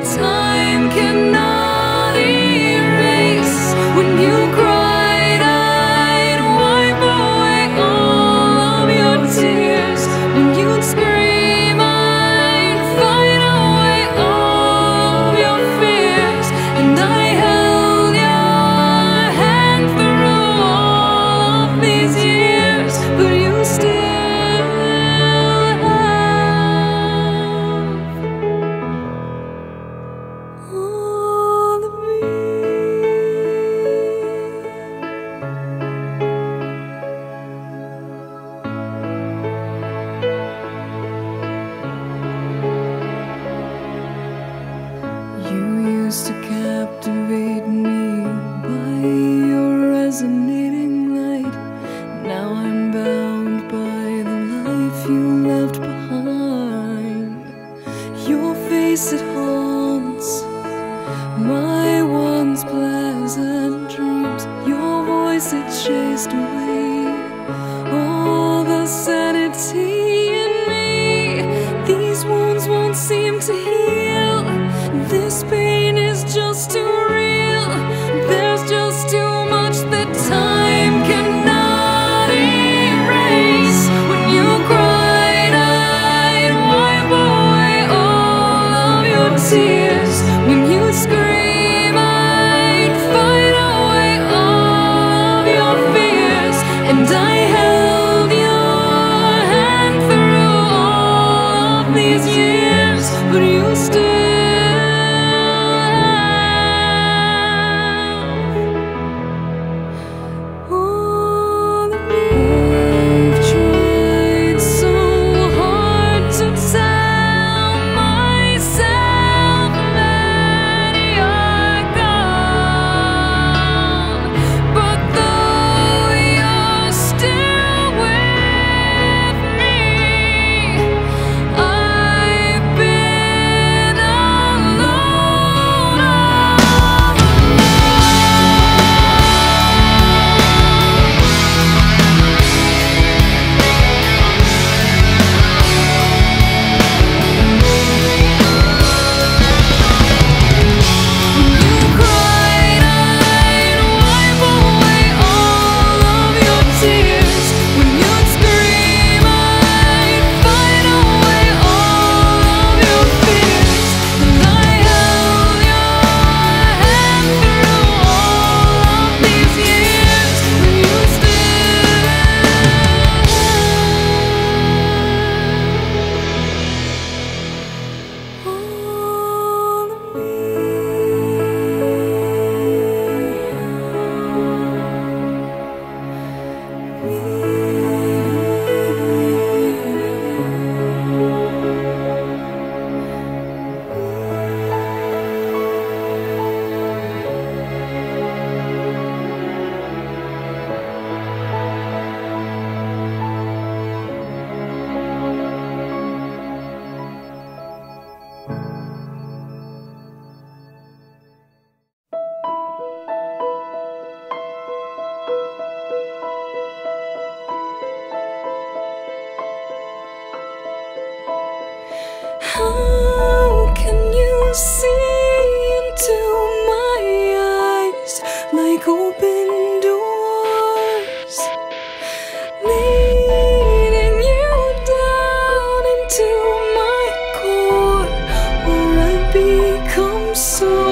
time. lights, my once pleasant dreams, your voice it chased away all the sanity in me. These wounds won't seem to heal. and I have so